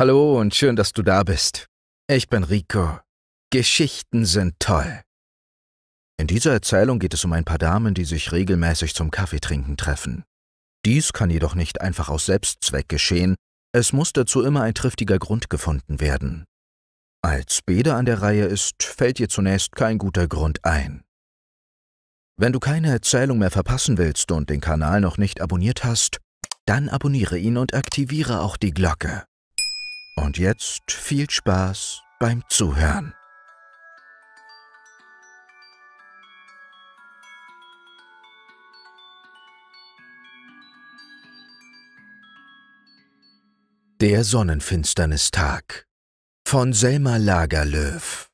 Hallo und schön, dass du da bist. Ich bin Rico. Geschichten sind toll. In dieser Erzählung geht es um ein paar Damen, die sich regelmäßig zum Kaffeetrinken treffen. Dies kann jedoch nicht einfach aus Selbstzweck geschehen, es muss dazu immer ein triftiger Grund gefunden werden. Als Bede an der Reihe ist, fällt dir zunächst kein guter Grund ein. Wenn du keine Erzählung mehr verpassen willst und den Kanal noch nicht abonniert hast, dann abonniere ihn und aktiviere auch die Glocke. Und jetzt viel Spaß beim Zuhören. Der Sonnenfinsternistag von Selma Lagerlöw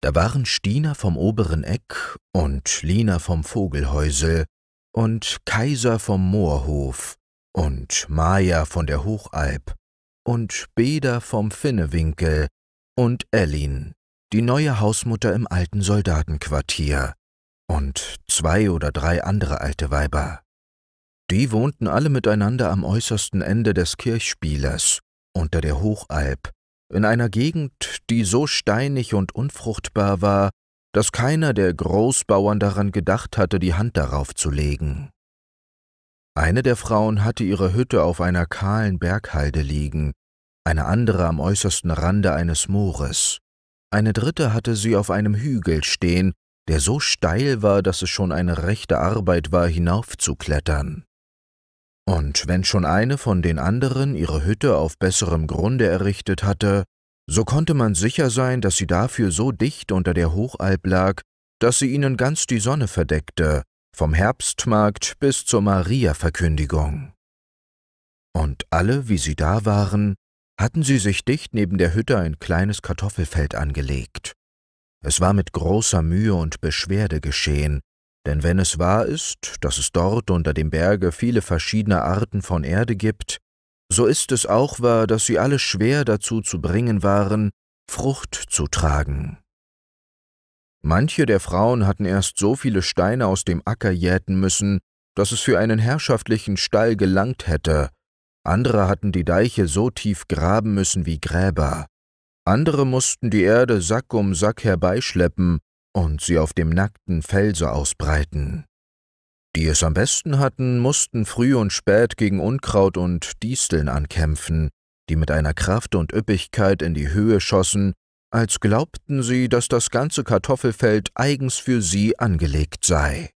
Da waren Stina vom oberen Eck und Lina vom Vogelhäusel und Kaiser vom Moorhof und Maja von der Hochalb und Beda vom Finnewinkel und Ellin, die neue Hausmutter im alten Soldatenquartier, und zwei oder drei andere alte Weiber. Die wohnten alle miteinander am äußersten Ende des Kirchspielers, unter der Hochalb, in einer Gegend, die so steinig und unfruchtbar war, dass keiner der Großbauern daran gedacht hatte, die Hand darauf zu legen. Eine der Frauen hatte ihre Hütte auf einer kahlen Berghalde liegen, eine andere am äußersten Rande eines Moores, eine dritte hatte sie auf einem Hügel stehen, der so steil war, dass es schon eine rechte Arbeit war, hinaufzuklettern. Und wenn schon eine von den anderen ihre Hütte auf besserem Grunde errichtet hatte, so konnte man sicher sein, dass sie dafür so dicht unter der Hochalb lag, dass sie ihnen ganz die Sonne verdeckte, vom Herbstmarkt bis zur Maria-Verkündigung. Und alle, wie sie da waren, hatten sie sich dicht neben der Hütte ein kleines Kartoffelfeld angelegt. Es war mit großer Mühe und Beschwerde geschehen, denn wenn es wahr ist, dass es dort unter dem Berge viele verschiedene Arten von Erde gibt, so ist es auch wahr, dass sie alle schwer dazu zu bringen waren, Frucht zu tragen. Manche der Frauen hatten erst so viele Steine aus dem Acker jäten müssen, dass es für einen herrschaftlichen Stall gelangt hätte, andere hatten die Deiche so tief graben müssen wie Gräber, andere mussten die Erde Sack um Sack herbeischleppen und sie auf dem nackten Felse ausbreiten. Die es am besten hatten, mussten früh und spät gegen Unkraut und Disteln ankämpfen, die mit einer Kraft und Üppigkeit in die Höhe schossen, als glaubten sie, dass das ganze Kartoffelfeld eigens für sie angelegt sei.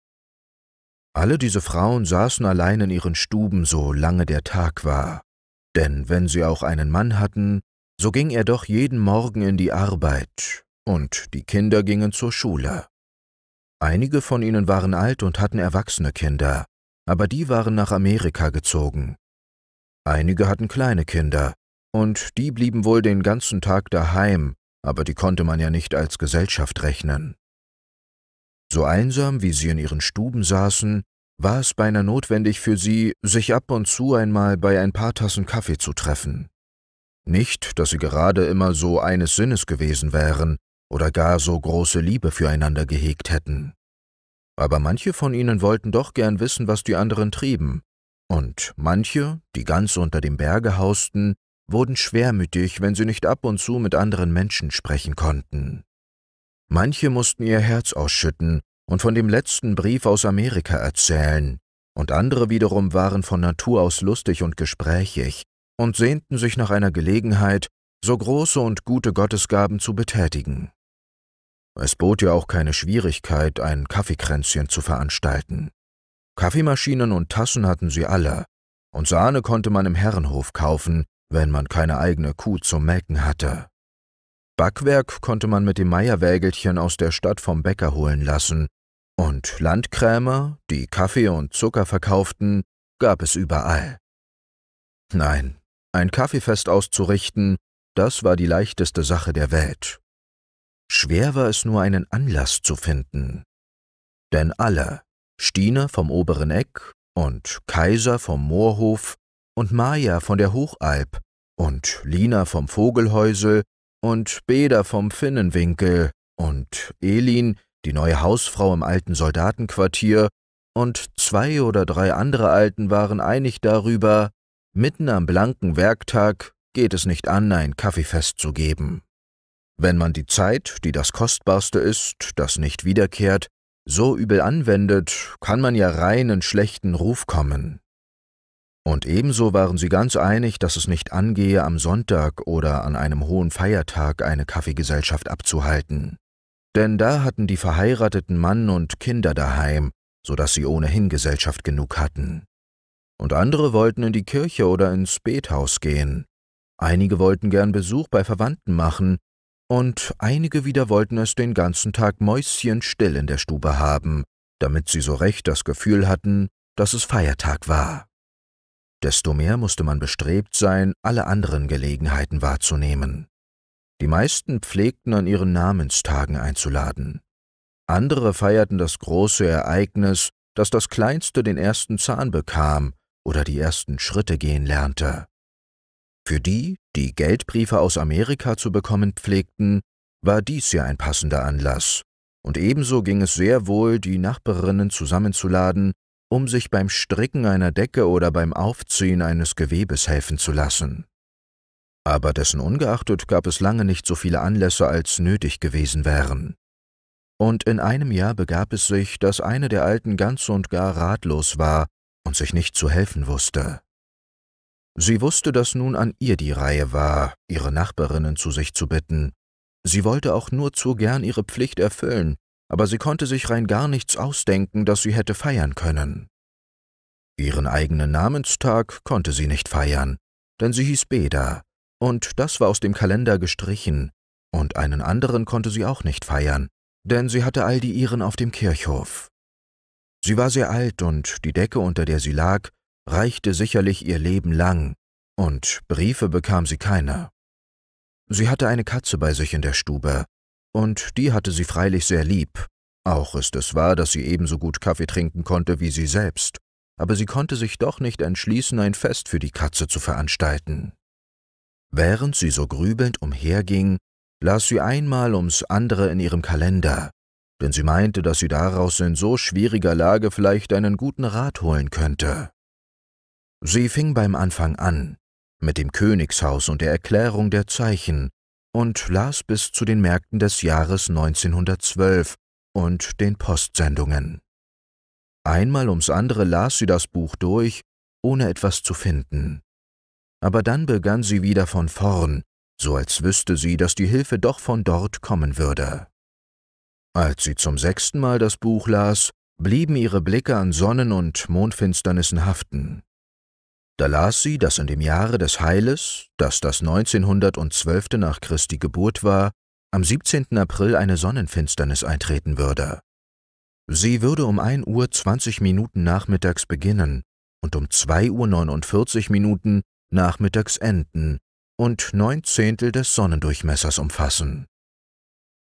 Alle diese Frauen saßen allein in ihren Stuben, so lange der Tag war, denn wenn sie auch einen Mann hatten, so ging er doch jeden Morgen in die Arbeit, und die Kinder gingen zur Schule. Einige von ihnen waren alt und hatten erwachsene Kinder, aber die waren nach Amerika gezogen. Einige hatten kleine Kinder, und die blieben wohl den ganzen Tag daheim, aber die konnte man ja nicht als Gesellschaft rechnen. So einsam, wie sie in ihren Stuben saßen, war es beinahe notwendig für sie, sich ab und zu einmal bei ein paar Tassen Kaffee zu treffen. Nicht, dass sie gerade immer so eines Sinnes gewesen wären oder gar so große Liebe füreinander gehegt hätten. Aber manche von ihnen wollten doch gern wissen, was die anderen trieben, und manche, die ganz unter dem Berge hausten, wurden schwermütig, wenn sie nicht ab und zu mit anderen Menschen sprechen konnten. Manche mussten ihr Herz ausschütten und von dem letzten Brief aus Amerika erzählen, und andere wiederum waren von Natur aus lustig und gesprächig und sehnten sich nach einer Gelegenheit, so große und gute Gottesgaben zu betätigen. Es bot ja auch keine Schwierigkeit, ein Kaffeekränzchen zu veranstalten. Kaffeemaschinen und Tassen hatten sie alle, und Sahne konnte man im Herrenhof kaufen, wenn man keine eigene Kuh zum Melken hatte. Backwerk konnte man mit dem Meierwägelchen aus der Stadt vom Bäcker holen lassen, und Landkrämer, die Kaffee und Zucker verkauften, gab es überall. Nein, ein Kaffeefest auszurichten, das war die leichteste Sache der Welt. Schwer war es nur, einen Anlass zu finden. Denn alle, Stine vom oberen Eck und Kaiser vom Moorhof und Maja von der Hochalb und Lina vom Vogelhäusel und Beda vom Finnenwinkel und Elin, die neue Hausfrau im alten Soldatenquartier, und zwei oder drei andere Alten waren einig darüber, mitten am blanken Werktag geht es nicht an, ein Kaffeefest zu geben. Wenn man die Zeit, die das Kostbarste ist, das nicht wiederkehrt, so übel anwendet, kann man ja rein in schlechten Ruf kommen. Und ebenso waren sie ganz einig, dass es nicht angehe, am Sonntag oder an einem hohen Feiertag eine Kaffeegesellschaft abzuhalten. Denn da hatten die verheirateten Mann und Kinder daheim, so dass sie ohnehin Gesellschaft genug hatten. Und andere wollten in die Kirche oder ins Bethaus gehen. Einige wollten gern Besuch bei Verwandten machen, und einige wieder wollten es den ganzen Tag mäuschenstill in der Stube haben, damit sie so recht das Gefühl hatten, dass es Feiertag war. Desto mehr musste man bestrebt sein, alle anderen Gelegenheiten wahrzunehmen. Die meisten pflegten an ihren Namenstagen einzuladen. Andere feierten das große Ereignis, dass das Kleinste den ersten Zahn bekam oder die ersten Schritte gehen lernte. Für die, die Geldbriefe aus Amerika zu bekommen pflegten, war dies ja ein passender Anlass, und ebenso ging es sehr wohl, die Nachbarinnen zusammenzuladen, um sich beim Stricken einer Decke oder beim Aufziehen eines Gewebes helfen zu lassen. Aber dessen ungeachtet gab es lange nicht so viele Anlässe, als nötig gewesen wären. Und in einem Jahr begab es sich, dass eine der Alten ganz und gar ratlos war und sich nicht zu helfen wusste. Sie wusste, dass nun an ihr die Reihe war, ihre Nachbarinnen zu sich zu bitten. Sie wollte auch nur zu gern ihre Pflicht erfüllen, aber sie konnte sich rein gar nichts ausdenken, das sie hätte feiern können. Ihren eigenen Namenstag konnte sie nicht feiern, denn sie hieß Beda, und das war aus dem Kalender gestrichen, und einen anderen konnte sie auch nicht feiern, denn sie hatte all die ihren auf dem Kirchhof. Sie war sehr alt, und die Decke, unter der sie lag, reichte sicherlich ihr Leben lang, und Briefe bekam sie keine. Sie hatte eine Katze bei sich in der Stube, und die hatte sie freilich sehr lieb. Auch ist es wahr, dass sie ebenso gut Kaffee trinken konnte wie sie selbst, aber sie konnte sich doch nicht entschließen, ein Fest für die Katze zu veranstalten. Während sie so grübelnd umherging, las sie einmal ums andere in ihrem Kalender, denn sie meinte, dass sie daraus in so schwieriger Lage vielleicht einen guten Rat holen könnte. Sie fing beim Anfang an, mit dem Königshaus und der Erklärung der Zeichen, und las bis zu den Märkten des Jahres 1912 und den Postsendungen. Einmal ums andere las sie das Buch durch, ohne etwas zu finden. Aber dann begann sie wieder von vorn, so als wüsste sie, dass die Hilfe doch von dort kommen würde. Als sie zum sechsten Mal das Buch las, blieben ihre Blicke an Sonnen- und Mondfinsternissen haften. Da las sie, dass in dem Jahre des Heiles, das das 1912. nach Christi Geburt war, am 17. April eine Sonnenfinsternis eintreten würde. Sie würde um 1 Uhr 20 Minuten nachmittags beginnen und um 2 Uhr 49 Minuten nachmittags enden und neun Zehntel des Sonnendurchmessers umfassen.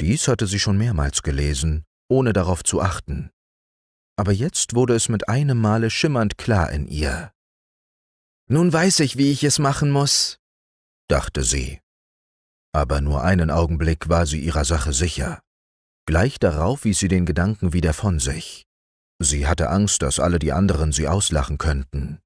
Dies hatte sie schon mehrmals gelesen, ohne darauf zu achten. Aber jetzt wurde es mit einem Male schimmernd klar in ihr. Nun weiß ich, wie ich es machen muss, dachte sie. Aber nur einen Augenblick war sie ihrer Sache sicher. Gleich darauf wies sie den Gedanken wieder von sich. Sie hatte Angst, dass alle die anderen sie auslachen könnten.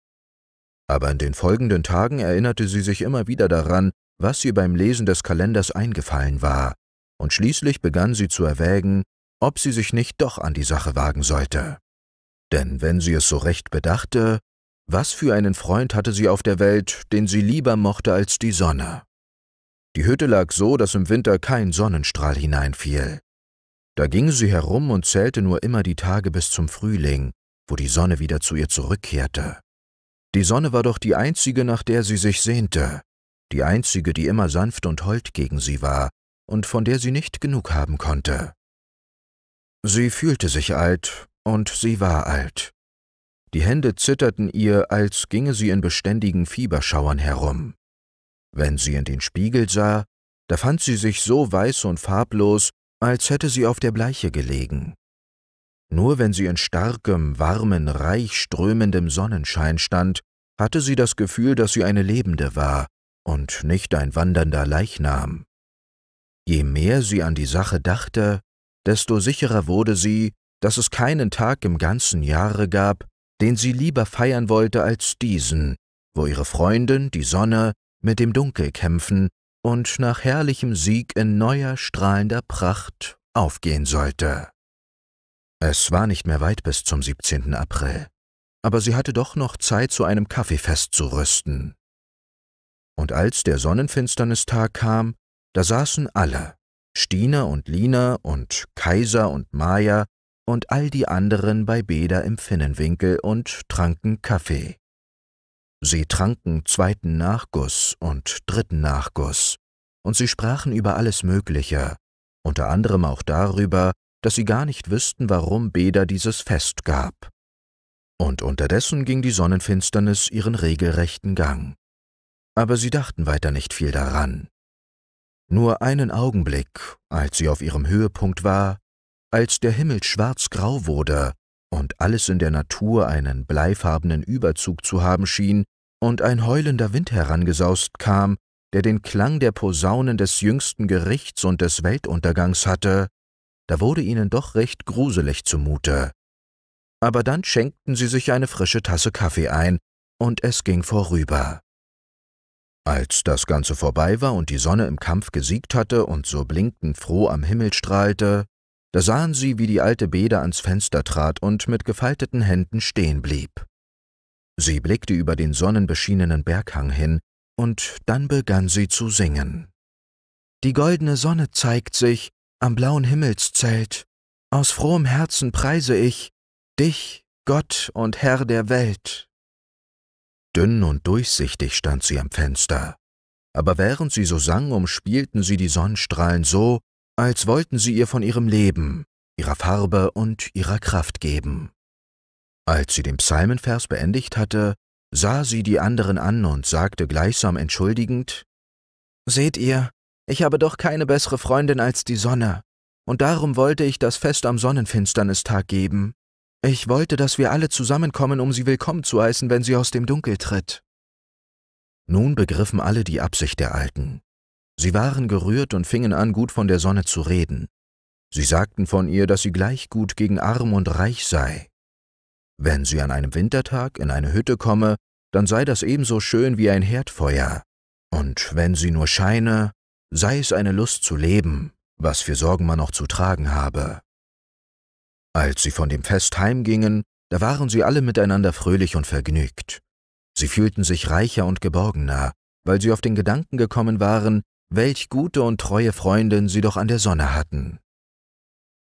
Aber in den folgenden Tagen erinnerte sie sich immer wieder daran, was ihr beim Lesen des Kalenders eingefallen war, und schließlich begann sie zu erwägen, ob sie sich nicht doch an die Sache wagen sollte. Denn wenn sie es so recht bedachte, was für einen Freund hatte sie auf der Welt, den sie lieber mochte als die Sonne? Die Hütte lag so, dass im Winter kein Sonnenstrahl hineinfiel. Da ging sie herum und zählte nur immer die Tage bis zum Frühling, wo die Sonne wieder zu ihr zurückkehrte. Die Sonne war doch die einzige, nach der sie sich sehnte, die einzige, die immer sanft und hold gegen sie war und von der sie nicht genug haben konnte. Sie fühlte sich alt, und sie war alt. Die Hände zitterten ihr, als ginge sie in beständigen Fieberschauern herum. Wenn sie in den Spiegel sah, da fand sie sich so weiß und farblos, als hätte sie auf der Bleiche gelegen. Nur wenn sie in starkem, warmen, reich strömendem Sonnenschein stand, hatte sie das Gefühl, dass sie eine Lebende war und nicht ein wandernder Leichnam. Je mehr sie an die Sache dachte, desto sicherer wurde sie, dass es keinen Tag im ganzen Jahre gab, den sie lieber feiern wollte als diesen, wo ihre Freundin, die Sonne, mit dem Dunkel kämpfen und nach herrlichem Sieg in neuer strahlender Pracht aufgehen sollte. Es war nicht mehr weit bis zum 17. April, aber sie hatte doch noch Zeit, zu einem Kaffeefest zu rüsten. Und als der Sonnenfinsternistag kam, da saßen alle, Stina und Lina und Kaiser und Maja und all die anderen bei Beda im Finnenwinkel und tranken Kaffee. Sie tranken zweiten Nachguss und dritten Nachguss, und sie sprachen über alles Mögliche, unter anderem auch darüber, dass sie gar nicht wüssten, warum Beda dieses Fest gab. Und unterdessen ging die Sonnenfinsternis ihren regelrechten Gang. Aber sie dachten weiter nicht viel daran. Nur einen Augenblick, als sie auf ihrem Höhepunkt war, als der Himmel schwarzgrau wurde und alles in der Natur einen bleifarbenen Überzug zu haben schien und ein heulender Wind herangesaust kam, der den Klang der Posaunen des jüngsten Gerichts und des Weltuntergangs hatte, da wurde ihnen doch recht gruselig zumute. Aber dann schenkten sie sich eine frische Tasse Kaffee ein, und es ging vorüber. Als das Ganze vorbei war und die Sonne im Kampf gesiegt hatte und so blinkend froh am Himmel strahlte, da sahen sie, wie die alte Bede ans Fenster trat und mit gefalteten Händen stehen blieb. Sie blickte über den sonnenbeschienenen Berghang hin, und dann begann sie zu singen. Die goldene Sonne zeigt sich am blauen Himmelszelt, aus frohem Herzen preise ich dich, Gott und Herr der Welt. Dünn und durchsichtig stand sie am Fenster, aber während sie so sang, umspielten sie die Sonnenstrahlen so, als wollten sie ihr von ihrem Leben, ihrer Farbe und ihrer Kraft geben. Als sie den Psalmenvers beendigt hatte, sah sie die anderen an und sagte gleichsam entschuldigend, Seht ihr, ich habe doch keine bessere Freundin als die Sonne, und darum wollte ich das Fest am Sonnenfinsternistag geben. Ich wollte, dass wir alle zusammenkommen, um sie willkommen zu heißen, wenn sie aus dem Dunkel tritt. Nun begriffen alle die Absicht der Alten. Sie waren gerührt und fingen an, gut von der Sonne zu reden. Sie sagten von ihr, dass sie gleich gut gegen arm und reich sei. Wenn sie an einem Wintertag in eine Hütte komme, dann sei das ebenso schön wie ein Herdfeuer. Und wenn sie nur scheine, sei es eine Lust zu leben, was für Sorgen man noch zu tragen habe. Als sie von dem Fest heimgingen, da waren sie alle miteinander fröhlich und vergnügt. Sie fühlten sich reicher und geborgener, weil sie auf den Gedanken gekommen waren, welch gute und treue Freundin sie doch an der Sonne hatten.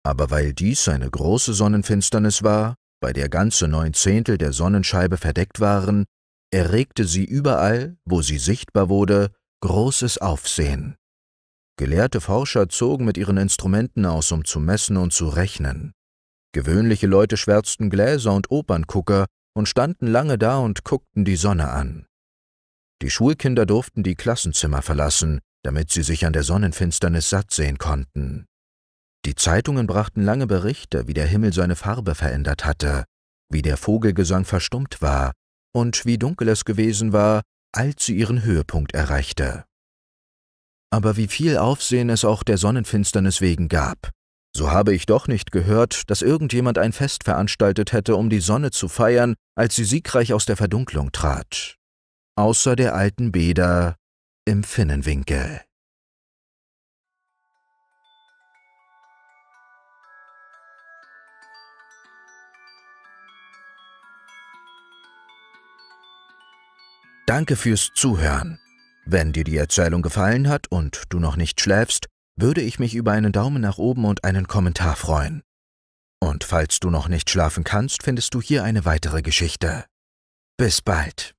Aber weil dies eine große Sonnenfinsternis war, bei der ganze neun Zehntel der Sonnenscheibe verdeckt waren, erregte sie überall, wo sie sichtbar wurde, großes Aufsehen. Gelehrte Forscher zogen mit ihren Instrumenten aus, um zu messen und zu rechnen. Gewöhnliche Leute schwärzten Gläser und Operngucker und standen lange da und guckten die Sonne an. Die Schulkinder durften die Klassenzimmer verlassen, damit sie sich an der Sonnenfinsternis satt sehen konnten. Die Zeitungen brachten lange Berichte, wie der Himmel seine Farbe verändert hatte, wie der Vogelgesang verstummt war und wie dunkel es gewesen war, als sie ihren Höhepunkt erreichte. Aber wie viel Aufsehen es auch der Sonnenfinsternis wegen gab, so habe ich doch nicht gehört, dass irgendjemand ein Fest veranstaltet hätte, um die Sonne zu feiern, als sie siegreich aus der Verdunklung trat. Außer der alten Beda im Finnenwinkel. Danke fürs Zuhören. Wenn dir die Erzählung gefallen hat und du noch nicht schläfst, würde ich mich über einen Daumen nach oben und einen Kommentar freuen. Und falls du noch nicht schlafen kannst, findest du hier eine weitere Geschichte. Bis bald.